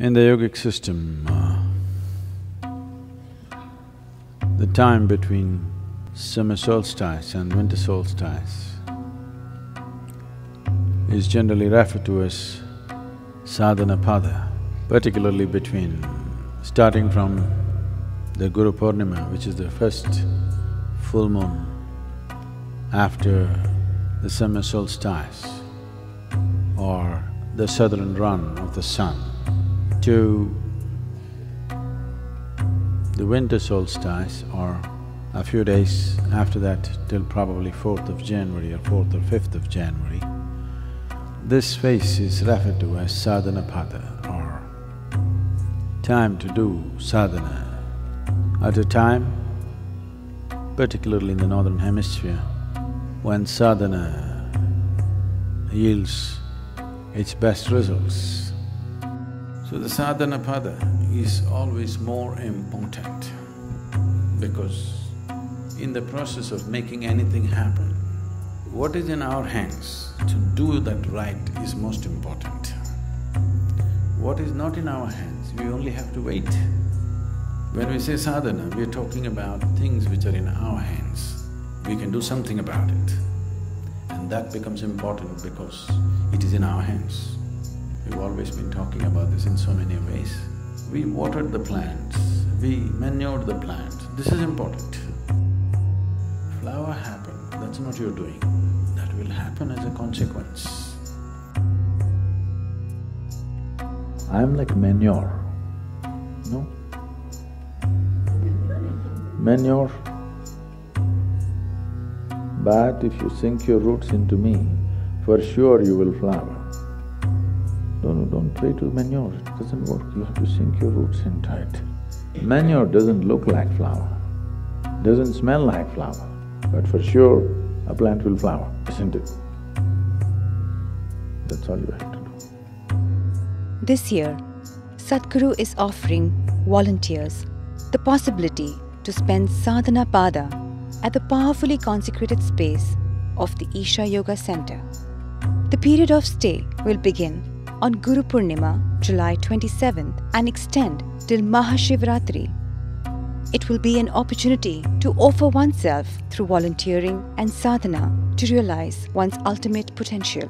In the yogic system, uh, the time between summer solstice and winter solstice is generally referred to as sadhana pada, particularly between starting from the Guru Purnima, which is the first full moon after the summer solstice or the southern run of the sun to the winter solstice or a few days after that till probably 4th of January or 4th or 5th of January, this phase is referred to as sadhana pada or time to do sadhana. At a time, particularly in the northern hemisphere, when sadhana yields its best results, so the sadhana pada is always more important because in the process of making anything happen, what is in our hands to do that right is most important. What is not in our hands, we only have to wait. When we say sadhana, we are talking about things which are in our hands. We can do something about it. And that becomes important because it is in our hands. We've always been talking about this in so many ways. We watered the plants, we manured the plants, this is important. Flower happened, that's not your doing, that will happen as a consequence. I'm like manure, no? Manure, but if you sink your roots into me, for sure you will flower. No, don't try to manure, it doesn't work, you have to sink your roots into it. Manure doesn't look like flower, doesn't smell like flower, but for sure a plant will flower, isn't it? That's all you have to do. This year, Sadhguru is offering volunteers the possibility to spend sadhana pada at the powerfully consecrated space of the Isha Yoga Center. The period of stay will begin on Guru Purnima, July 27th, and extend till Mahashivratri. It will be an opportunity to offer oneself through volunteering and sadhana to realize one's ultimate potential.